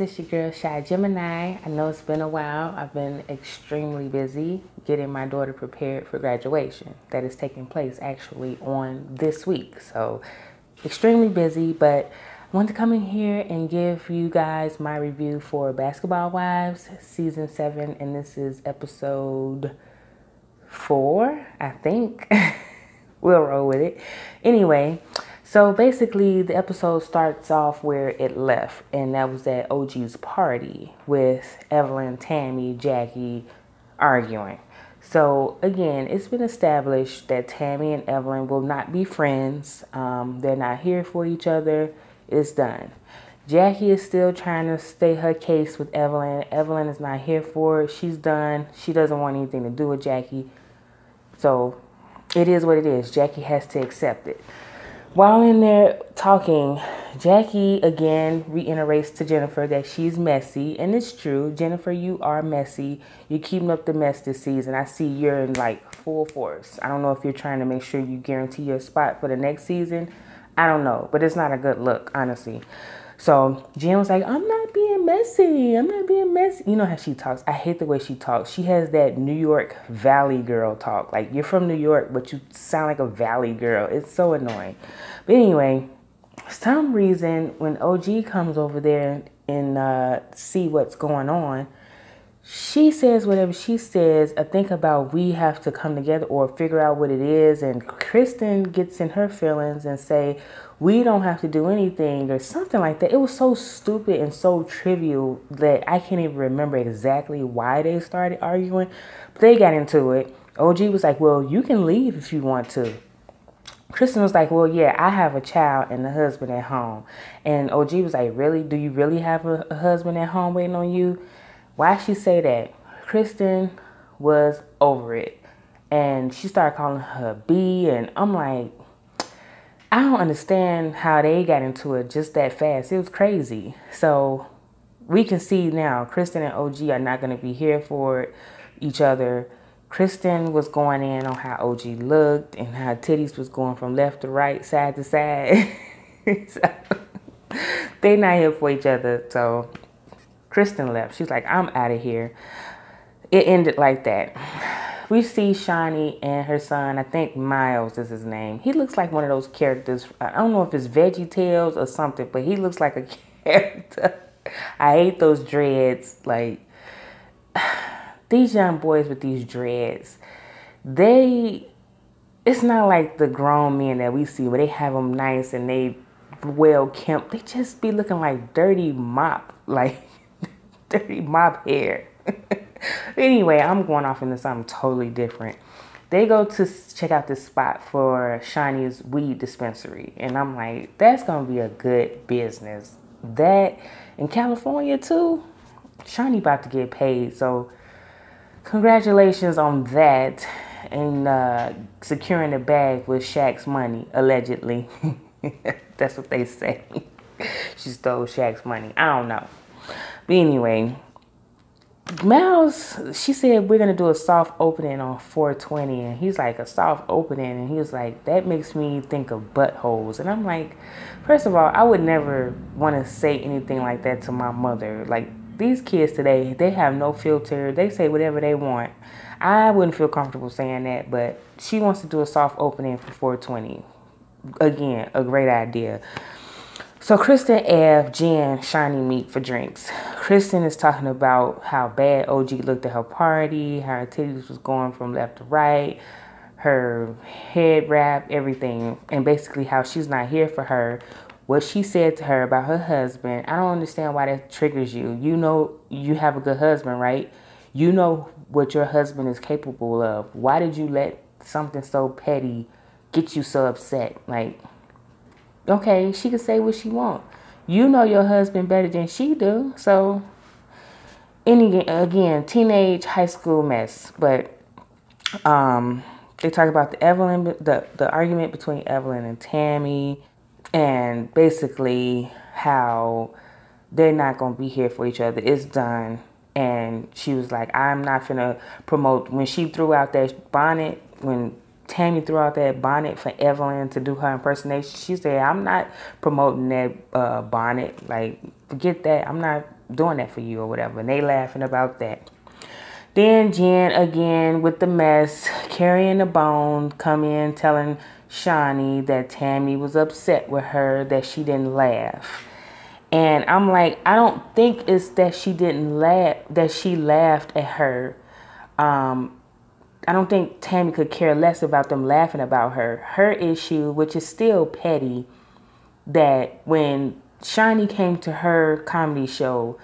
this your girl Chi Gemini. I know it's been a while. I've been extremely busy getting my daughter prepared for graduation that is taking place actually on this week. So extremely busy, but I wanted to come in here and give you guys my review for Basketball Wives season seven, and this is episode four, I think. we'll roll with it. Anyway, so basically, the episode starts off where it left, and that was at OG's party with Evelyn, Tami, Jackie arguing. So again, it's been established that Tami and Evelyn will not be friends. Um, they're not here for each other. It's done. Jackie is still trying to stay her case with Evelyn. Evelyn is not here for it. She's done. She doesn't want anything to do with Jackie. So it is what it is. Jackie has to accept it. While in there talking, Jackie again reiterates to Jennifer that she's messy, and it's true. Jennifer, you are messy. You're keeping up the mess this season. I see you're in like full force. I don't know if you're trying to make sure you guarantee your spot for the next season. I don't know, but it's not a good look, honestly. So Jen was like, I'm not being messy. I'm not being messy. You know how she talks. I hate the way she talks. She has that New York Valley girl talk. Like you're from New York, but you sound like a Valley girl. It's so annoying. But anyway, for some reason when OG comes over there and uh, see what's going on, she says whatever she says. I think about we have to come together or figure out what it is. And Kristen gets in her feelings and say, we don't have to do anything or something like that. It was so stupid and so trivial that I can't even remember exactly why they started arguing. But they got into it. OG was like, Well, you can leave if you want to. Kristen was like, Well, yeah, I have a child and a husband at home. And OG was like, Really? Do you really have a, a husband at home waiting on you? Why she say that? Kristen was over it. And she started calling her B, and I'm like, I don't understand how they got into it just that fast. It was crazy. So we can see now Kristen and OG are not going to be here for each other. Kristen was going in on how OG looked and how titties was going from left to right, side to side. so, they not here for each other. So Kristen left. She's like, I'm out of here. It ended like that we see Shani and her son, I think Myles is his name. He looks like one of those characters. I don't know if it's Veggie Tales or something, but he looks like a character. I hate those dreads. Like, these young boys with these dreads, they, it's not like the grown men that we see where they have them nice and they well kempt. They just be looking like dirty mop, like dirty mop hair. anyway, I'm going off into something totally different. They go to check out this spot for Shaunie's weed dispensary. And I'm like, that's going to be a good business. That in California, too, Shaunie about to get paid. So, congratulations on that and uh, securing the bag with Shaq's money, allegedly. That's what they say. she stole Shaq's money. I don't know. But anyway, Myles, she said we're gonna do a soft opening on 420, and he's like a soft opening, and he was like that makes me think of buttholes, and I'm like, first of all, I would never want to say anything like that to my mother. Like these kids today, they have no filter, they say whatever they want. I wouldn't feel comfortable saying that, but she wants to do a soft opening for 420. Again, a great idea. So Kristen, Ev, Jen, Shaunie meet for drinks. Kristen is talking about how bad OG looked at her party, how her titties was going from left to right, her head wrap, everything, and basically how she's not here for her. What she said to her about her husband, I don't understand why that triggers you. You know you have a good husband, right? You know what your husband is capable of. Why did you let something so petty get you so upset? Like okay, she can say what she want. You know your husband better than she do. So, any again, teenage high school mess. But um, they talk about the Evelyn, the the argument between Evelyn and Tami, and basically how they're not gonna be here for each other. It's done. And she was like, I'm not gonna promote when she threw out that bonnet when Tami threw out that bonnet for Evelyn to do her impersonation, she said, I'm not promoting that uh, bonnet. Like, forget that. I'm not doing that for you or whatever. And they laughing about that. Then Jen again with the mess, carrying the bone, come in telling Shaunie that Tami was upset with her that she didn't laugh. And I'm like, I don't think it's that she didn't laugh, that she laughed at her. Um, I don't think Tami could care less about them laughing about her. Her issue, which is still petty, that when Shaunie came to her comedy show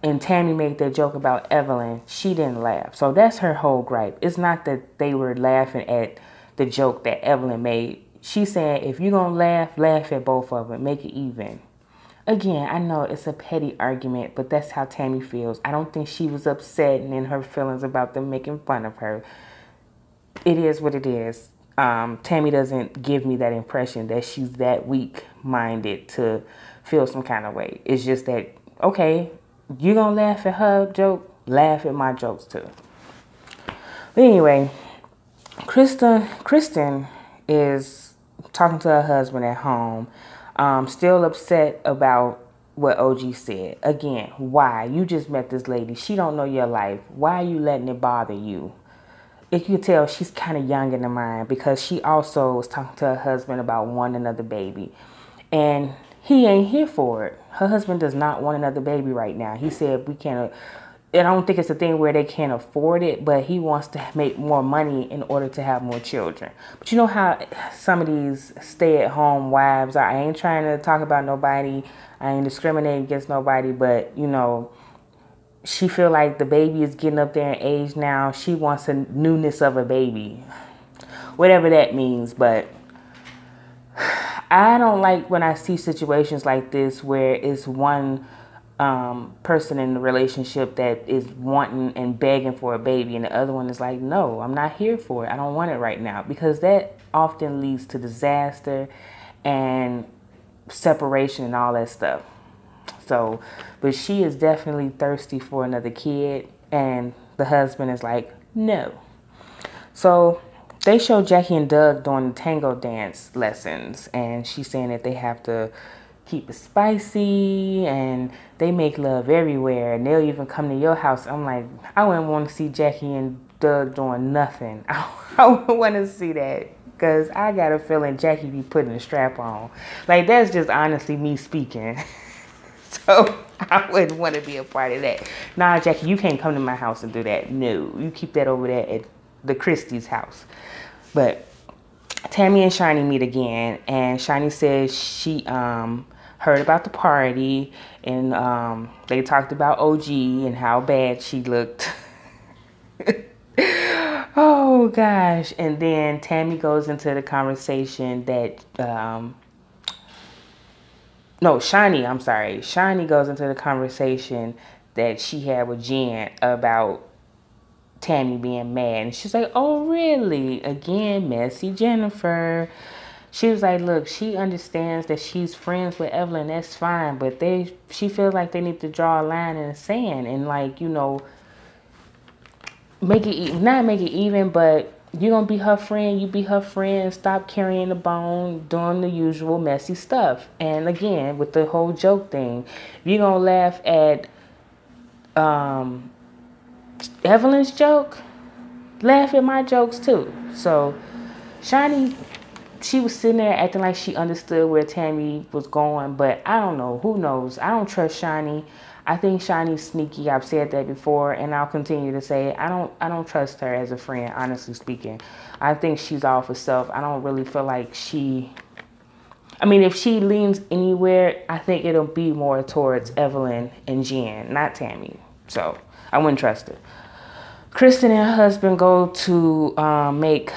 and Tami made that joke about Evelyn, she didn't laugh. So that's her whole gripe. It's not that they were laughing at the joke that Evelyn made. She said, if you're going to laugh, laugh at both of them. Make it even. Again, I know it's a petty argument, but that's how Tami feels. I don't think she was upset and in her feelings about them making fun of her. It is what it is. Um, Tami doesn't give me that impression that she's that weak minded to feel some kind of way. It's just that, okay, you're going to laugh at her joke, laugh at my jokes too. But anyway, Kristen, Kristen is talking to her husband at home, um, still upset about what OG said. Again, why? You just met this lady. She don't know your life. Why are you letting it bother you? If you tell she's kind of young in the mind because she also was talking to her husband about wanting another baby. And he ain't here for it. Her husband does not want another baby right now. He said we can't and I don't think it's a thing where they can't afford it, but he wants to make more money in order to have more children. But you know how some of these stay-at-home wives are. I ain't trying to talk about nobody. I ain't discriminating against nobody, but you know, she feel like the baby is getting up there in age now. She wants a newness of a baby, whatever that means. But I don't like when I see situations like this where it's one um, person in the relationship that is wanting and begging for a baby, and the other one is like, no, I'm not here for it. I don't want it right now. Because that often leads to disaster and separation and all that stuff. So, but she is definitely thirsty for another kid, and the husband is like, no. So they show Jackie and Doug doing the tango dance lessons, and she's saying that they have to keep it spicy and they make love everywhere and they'll even come to your house. I'm like, I wouldn't want to see Jackie and Doug doing nothing. I wouldn't want to see that because I got a feeling Jackie be putting a strap on. Like, that's just honestly me speaking. so I wouldn't want to be a part of that. Nah, Jackie, you can't come to my house and do that. No, you keep that over there at the Christie's house. But Tami and Shaunie meet again, and Shaunie says she um heard about the party and um, they talked about OG and how bad she looked. oh gosh. And then Tami goes into the conversation that um, no, Shaunie, I'm sorry. Shaunie goes into the conversation that she had with Jen about Tami being mad. And she's like, oh, really? Again, messy Jennifer she was like, look, she understands that she's friends with Evelyn. That's fine, but they, she feels like they need to draw a line in the sand and like, you know, make it not make it even, but you're gonna be her friend. You be her friend. Stop carrying the bone, doing the usual messy stuff. And again, with the whole joke thing, you're gonna laugh at um, Evelyn's joke. Laugh at my jokes too. So, Shaunie she was sitting there acting like she understood where Tami was going, but I don't know. Who knows? I don't trust Shaunie. I think Shaunie's sneaky. I've said that before, and I'll continue to say it. I don't. I don't trust her as a friend. Honestly speaking, I think she's all for self. I don't really feel like she. I mean, if she leans anywhere, I think it'll be more towards Evelyn and Jen, not Tami. So I wouldn't trust her. Kristen and her husband go to um, make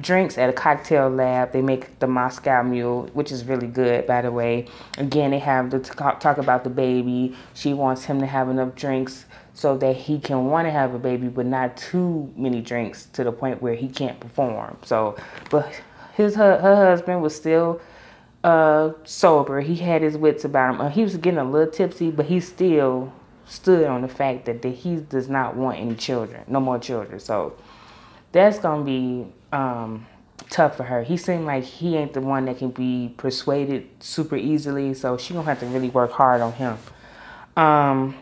drinks at a cocktail lab. They make the Moscow Mule, which is really good, by the way. Again, they have to talk about the baby. She wants him to have enough drinks so that he can want to have a baby, but not too many drinks to the point where he can't perform. So, but his her, her husband was still uh, sober. He had his wits about him. Uh, he was getting a little tipsy, but he still stood on the fact that, that he does not want any children, no more children. So that's gonna be um, tough for her. He seemed like he ain't the one that can be persuaded super easily, so she gonna have to really work hard on him. Um,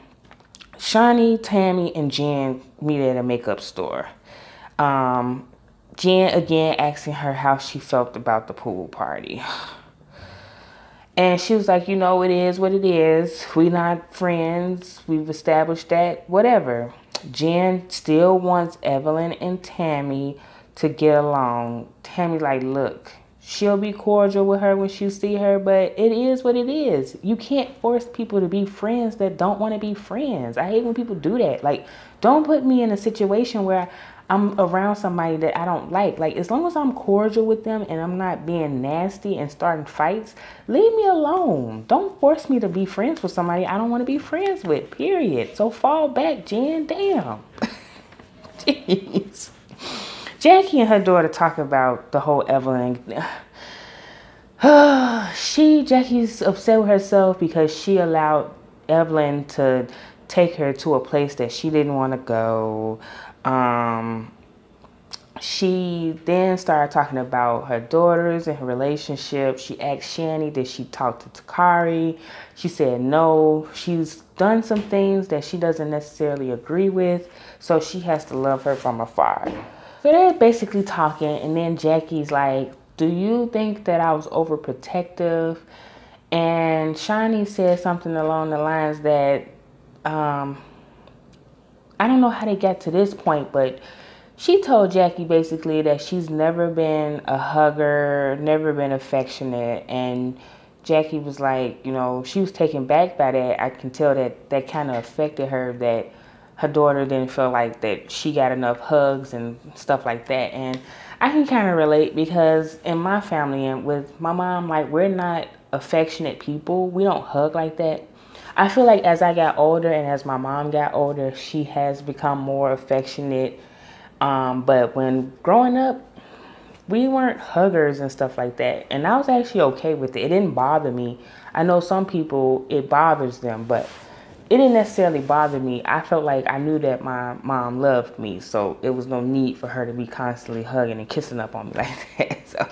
Shaunie, Tami, and Jen meet at a makeup store. Um, Jen again asking her how she felt about the pool party. And she was like, you know, it is what it is. We not friends. We've established that. Whatever. Jen still wants Evelyn and Tami to get along. Tami like, look, she'll be cordial with her when she see her, but it is what it is. You can't force people to be friends that don't want to be friends. I hate when people do that. Like, don't put me in a situation where I'm around somebody that I don't like. Like as long as I'm cordial with them and I'm not being nasty and starting fights, leave me alone. Don't force me to be friends with somebody I don't want to be friends with. Period. So fall back, Jen. Damn. Jeez. Jackie and her daughter talk about the whole Evelyn. she Jackie's upset with herself because she allowed Evelyn to take her to a place that she didn't want to go. Um, she then started talking about her daughters and her relationship. She asked Shanny, did she talk to Takari? She said no. She's done some things that she doesn't necessarily agree with, so she has to love her from afar. So they're basically talking, and then Jackie's like, Do you think that I was overprotective? And Shaunie said something along the lines that, um, I don't know how they got to this point, but she told Jackie basically that she's never been a hugger, never been affectionate, and Jackie was like, you know, she was taken back by that. I can tell that that kind of affected her that her daughter didn't feel like that she got enough hugs and stuff like that. And I can kind of relate because in my family and with my mom, like we're not affectionate people. We don't hug like that. I feel like as I got older and as my mom got older, she has become more affectionate. Um, but when growing up, we weren't huggers and stuff like that. And I was actually okay with it. It didn't bother me. I know some people, it bothers them, but it didn't necessarily bother me. I felt like I knew that my mom loved me, so it was no need for her to be constantly hugging and kissing up on me like that. So,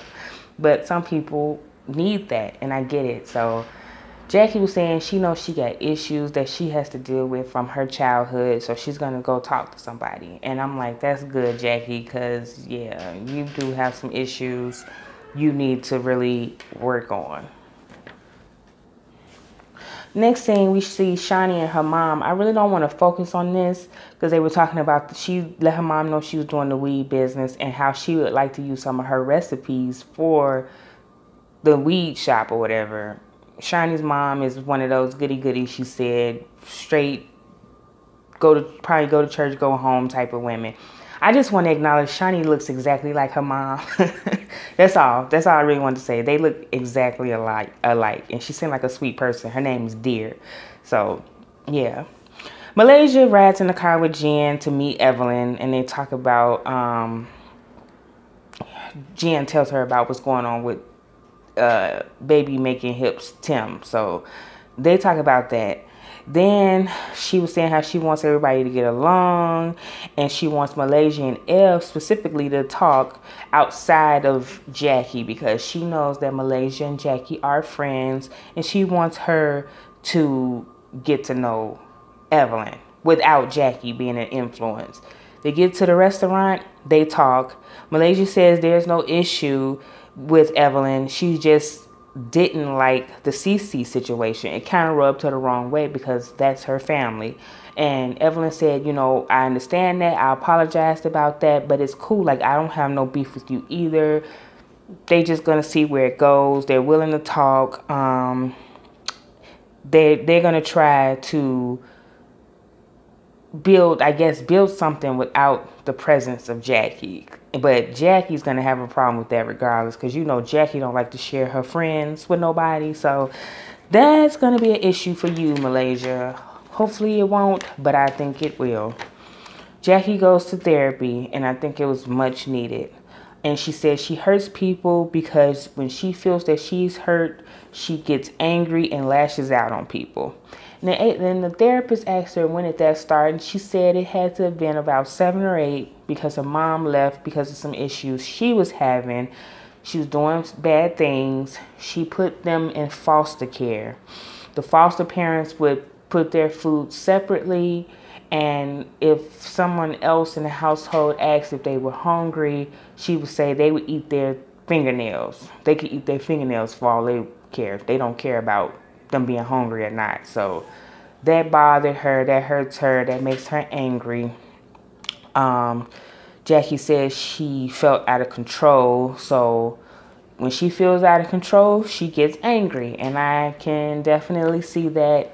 but some people need that, and I get it. So Jackie was saying she knows she got issues that she has to deal with from her childhood, so she's gonna go talk to somebody. And I'm like, that's good, Jackie, because yeah, you do have some issues you need to really work on. Next thing we see Shaunie and her mom. I really don't want to focus on this because they were talking about she let her mom know she was doing the weed business and how she would like to use some of her recipes for the weed shop or whatever. Shaunie's mom is one of those goody goody, she said, straight go to probably go to church, go home type of women. I just want to acknowledge Shaunie looks exactly like her mom. That's all. That's all I really want to say. They look exactly alike alike. And she seemed like a sweet person. Her name is Dear. So yeah. Malaysia rides in the car with Jen to meet Evelyn and they talk about um Jen tells her about what's going on with uh, baby making hips Tim. So they talk about that. Then she was saying how she wants everybody to get along and she wants Malaysia and Ev specifically to talk outside of Jackie because she knows that Malaysia and Jackie are friends and she wants her to get to know Evelyn without Jackie being an influence. They get to the restaurant, they talk. Malaysia says there's no issue with Evelyn. She just didn't like the Cece situation. It kind of rubbed her the wrong way because that's her family. And Evelyn said, you know, I understand that. I apologized about that, but it's cool. Like, I don't have no beef with you either. They just gonna see where it goes. They're willing to talk. Um, they they're gonna try to build, I guess, build something without the presence of Jackie. But Jackie's gonna have a problem with that regardless, because you know Jackie don't like to share her friends with nobody. So that's gonna be an issue for you, Malaysia. Hopefully it won't, but I think it will. Jackie goes to therapy, and I think it was much needed. And she says she hurts people because when she feels that she's hurt, she gets angry and lashes out on people. And then the therapist asked her when did that start, and she said it had to have been about seven or eight because her mom left because of some issues she was having. She was doing bad things. She put them in foster care. The foster parents would put their food separately, and if someone else in the household asked if they were hungry, she would say they would eat their fingernails. They could eat their fingernails for all they care. They don't care about them being hungry or not. So that bothered her. That hurts her. That makes her angry. Um, Jackie says she felt out of control. So when she feels out of control, she gets angry. And I can definitely see that.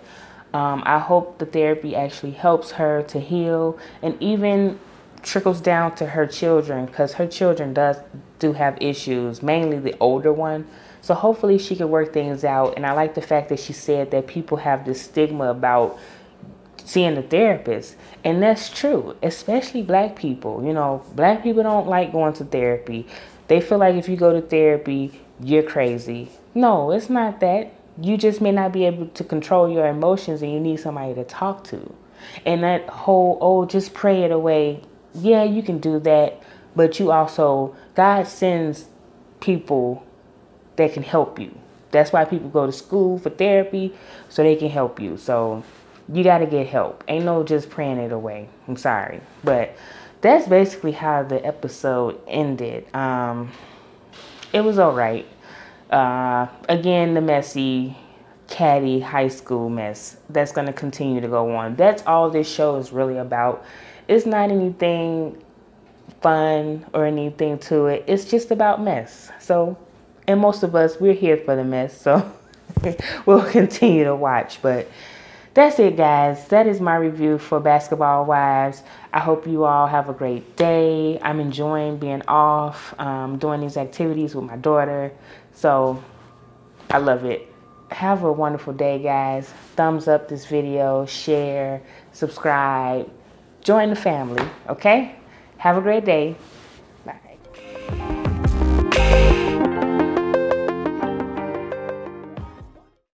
Um, I hope the therapy actually helps her to heal and even trickles down to her children because her children does do have issues, mainly the older one. So hopefully she can work things out. And I like the fact that she said that people have this stigma about seeing a therapist. And that's true, especially black people. You know, black people don't like going to therapy. They feel like if you go to therapy, you're crazy. No, it's not that. You just may not be able to control your emotions and you need somebody to talk to. And that whole, oh, just pray it away. Yeah, you can do that. But you also, God sends people that can help you. That's why people go to school for therapy so they can help you. So you got to get help. Ain't no just praying it away. I'm sorry. But that's basically how the episode ended. Um, it was all right. Uh, again, the messy, catty high school mess that's going to continue to go on. That's all this show is really about. It's not anything fun or anything to it. It's just about mess. So and most of us we're here for the mess so we'll continue to watch but that's it guys that is my review for basketball wives i hope you all have a great day i'm enjoying being off um, doing these activities with my daughter so i love it. Have a wonderful day guys. Thumbs up this video share subscribe join the family okay? Have a great day